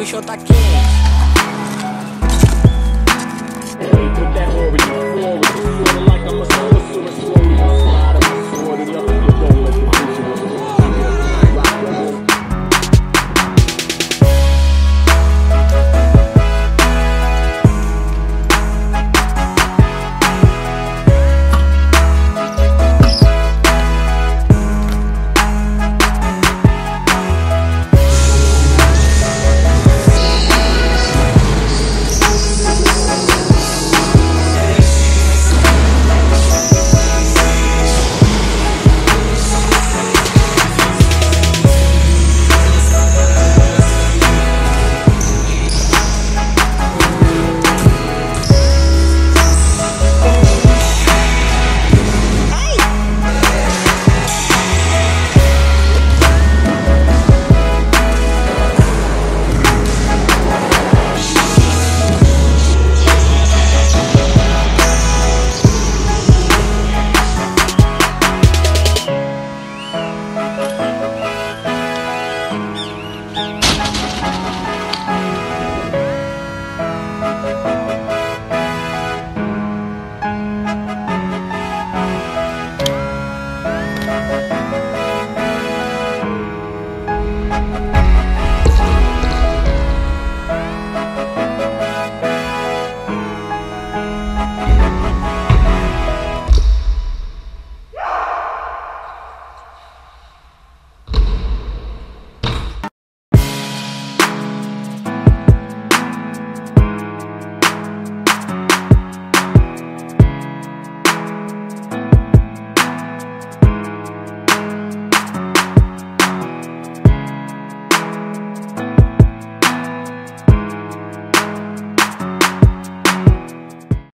que o show tá quente.